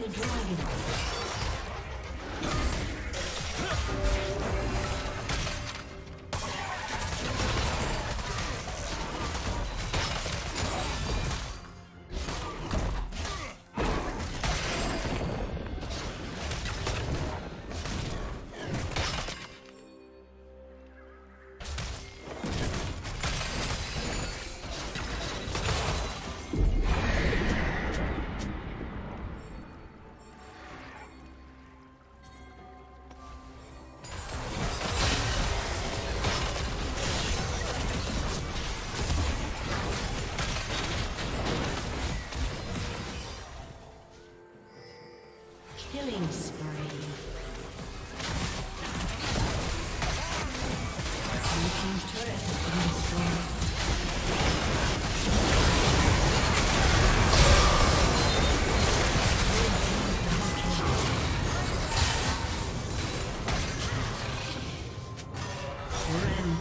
the dragon.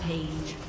Rampage.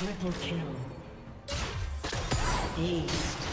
Triple kill. Ace.